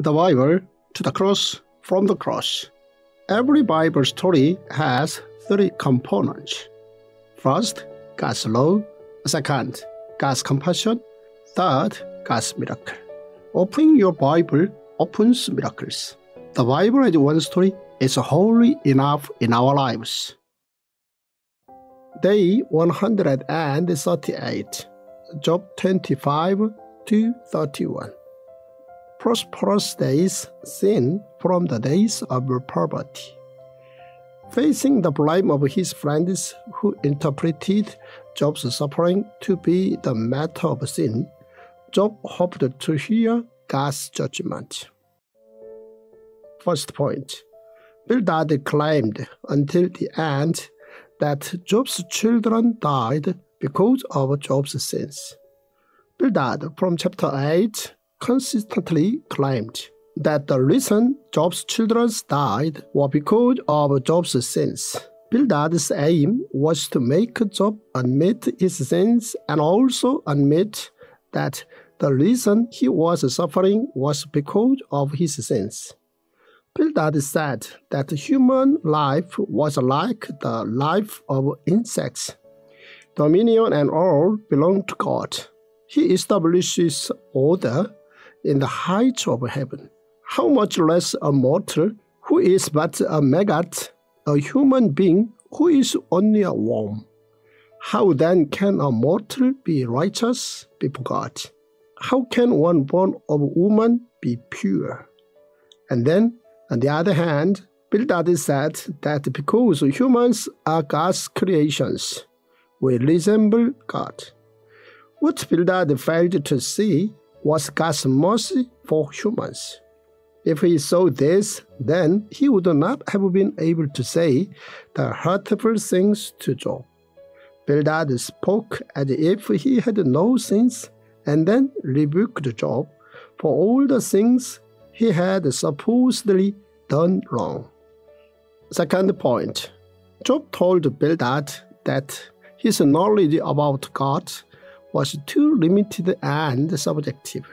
the Bible to the cross from the cross. Every Bible story has three components. First, God's law. Second, God's compassion. Third, God's miracle. Opening your Bible opens miracles. The Bible as one story is wholly enough in our lives. Day 138, Job 25 to 31 prosperous days seen from the days of poverty. Facing the blame of his friends who interpreted Job's suffering to be the matter of sin, Job hoped to hear God's judgment. First point Bildad claimed until the end that Job's children died because of Job's sins. Bildad from chapter 8 consistently claimed that the reason Job's children died was because of Job's sins. Bildad's aim was to make Job admit his sins and also admit that the reason he was suffering was because of his sins. Bildad said that human life was like the life of insects. Dominion and all belong to God. He establishes order in the heights of heaven. How much less a mortal who is but a maggot, a human being who is only a worm? How then can a mortal be righteous before God? How can one born of woman be pure? And then, on the other hand, Bildad said that because humans are God's creations, we resemble God. What Bildad failed to see was God's mercy for humans. If he saw this, then he would not have been able to say the hurtful things to Job. Bildad spoke as if he had no sins and then rebuked Job for all the things he had supposedly done wrong. Second point Job told Bildad that his knowledge about God was too limited and subjective.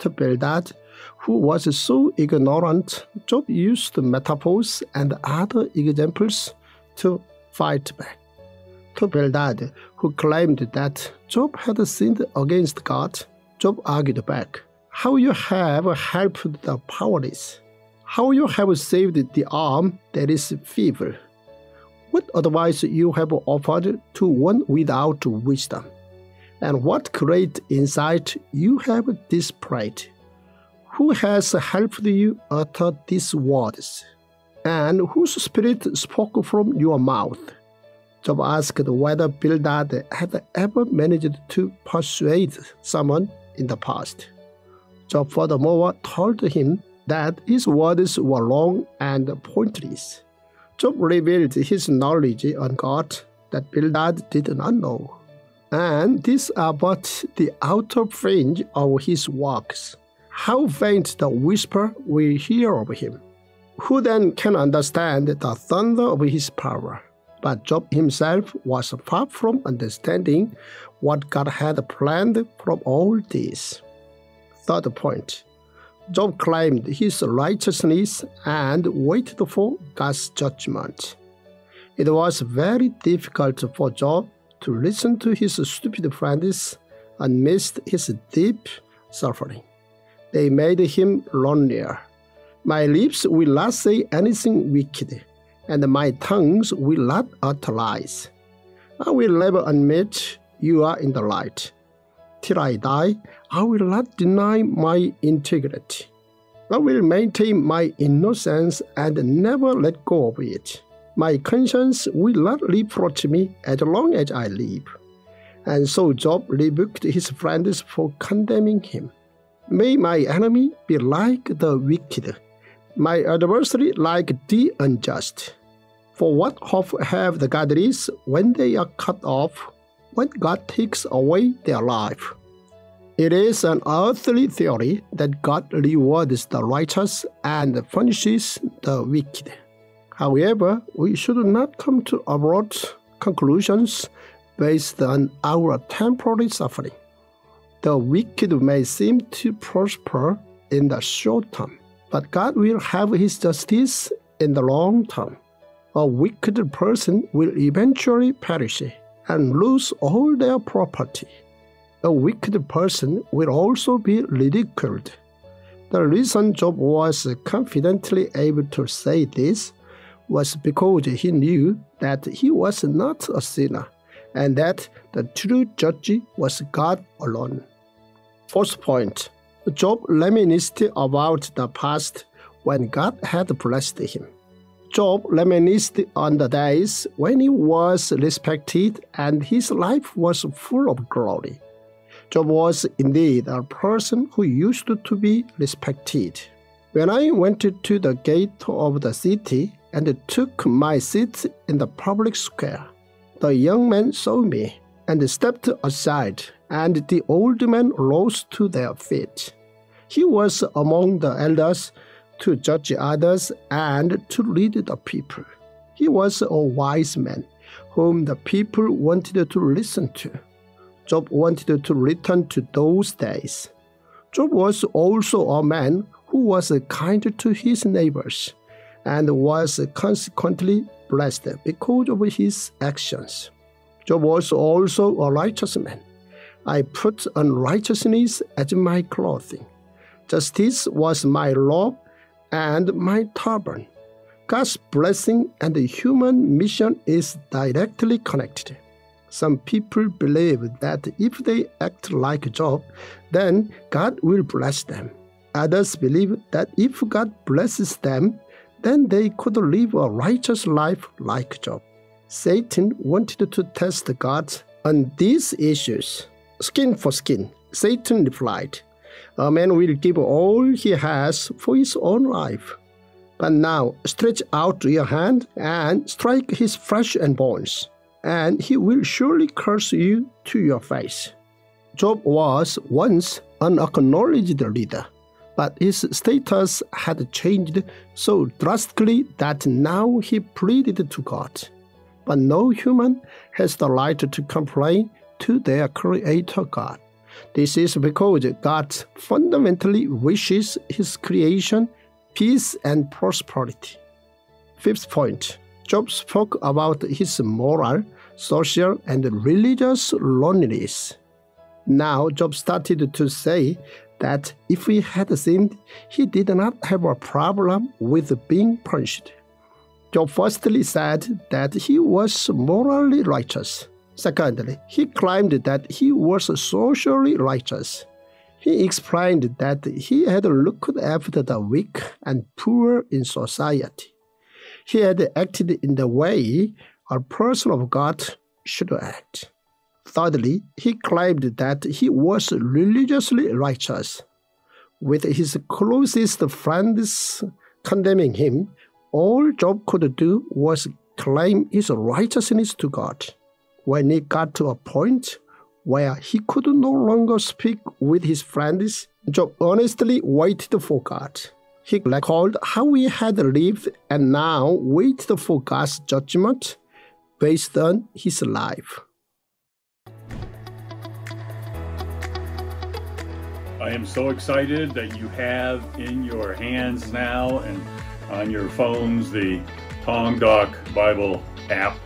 To Bildad, who was so ignorant, Job used metaphors and other examples to fight back. To Bildad, who claimed that Job had sinned against God, Job argued back. How you have helped the powerless? How you have saved the arm that is feeble? What advice you have offered to one without wisdom? And what great insight you have displayed. Who has helped you utter these words? And whose spirit spoke from your mouth? Job asked whether Bildad had ever managed to persuade someone in the past. Job furthermore told him that his words were long and pointless. Job revealed his knowledge on God that Bildad did not know and these are but the outer fringe of his works. How faint the whisper we hear of him. Who then can understand the thunder of his power? But Job himself was far from understanding what God had planned from all this. Third point Job claimed his righteousness and waited for God's judgment. It was very difficult for Job to listen to his stupid friends amidst his deep suffering. They made him lonelier. My lips will not say anything wicked, and my tongues will not utter lies. I will never admit you are in the light. Till I die, I will not deny my integrity. I will maintain my innocence and never let go of it. My conscience will not reproach me as long as I live. And so Job rebuked his friends for condemning him. May my enemy be like the wicked, my adversary like the unjust. For what hope have the godless when they are cut off, when God takes away their life? It is an earthly theory that God rewards the righteous and punishes the wicked. However, we should not come to abrupt conclusions based on our temporary suffering. The wicked may seem to prosper in the short term, but God will have his justice in the long term. A wicked person will eventually perish and lose all their property. A wicked person will also be ridiculed. The reason Job was confidently able to say this was because he knew that he was not a sinner and that the true judge was God alone. Fourth point Job reminisced about the past when God had blessed him. Job reminisced on the days when he was respected and his life was full of glory. Job was indeed a person who used to be respected. When I went to the gate of the city and took my seat in the public square, the young men saw me and stepped aside, and the old men rose to their feet. He was among the elders to judge others and to lead the people. He was a wise man whom the people wanted to listen to. Job wanted to return to those days. Job was also a man who was kind to his neighbors and was consequently blessed because of his actions. Job was also a righteous man. I put unrighteousness as my clothing. Justice was my robe and my turban. God's blessing and the human mission is directly connected. Some people believe that if they act like Job, then God will bless them. Others believe that if God blesses them, then they could live a righteous life like Job. Satan wanted to test God on these issues. Skin for skin, Satan replied, A man will give all he has for his own life. But now stretch out your hand and strike his flesh and bones, and he will surely curse you to your face. Job was once an acknowledged leader, but his status had changed so drastically that now he pleaded to God. But no human has the right to complain to their Creator God. This is because God fundamentally wishes His creation peace and prosperity. Fifth point Job spoke about his moral, social, and religious loneliness. Now, Job started to say that if he had sinned, he did not have a problem with being punished. Job firstly said that he was morally righteous. Secondly, he claimed that he was socially righteous. He explained that he had looked after the weak and poor in society. He had acted in the way a person of God should act. Thirdly, he claimed that he was religiously righteous. With his closest friends condemning him, all Job could do was claim his righteousness to God. When he got to a point where he could no longer speak with his friends, Job earnestly waited for God. He recalled how he had lived and now waited for God's judgment based on his life. I am so excited that you have in your hands now and on your phones the Tongdok Bible app.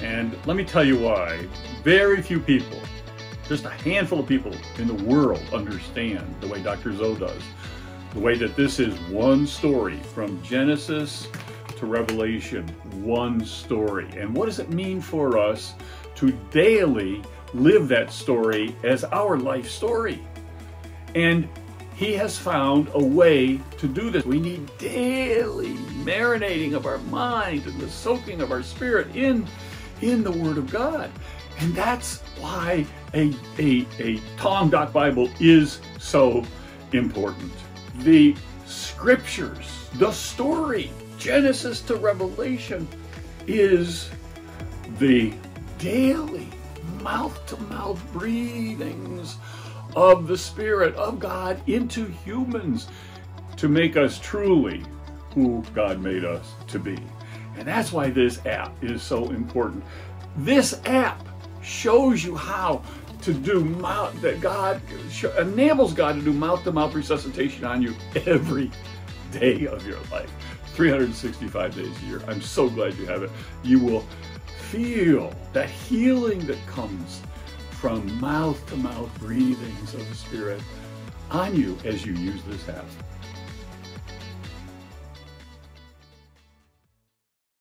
And let me tell you why. Very few people just a handful of people in the world understand the way Dr. Zoh does. The way that this is one story from Genesis to Revelation, one story. And what does it mean for us to daily live that story as our life story? And he has found a way to do this. We need daily marinating of our mind and the soaking of our spirit in, in the Word of God. And that's why a, a, a Tongdok Bible is so important. The scriptures, the story, Genesis to Revelation, is the daily mouth to mouth breathings of the Spirit of God into humans to make us truly who God made us to be. And that's why this app is so important. This app shows you how to do mouth, that God enables God to do mouth to mouth resuscitation on you every day of your life, 365 days a year. I'm so glad you have it. You will feel that healing that comes from mouth to mouth breathings of the Spirit on you as you use this app.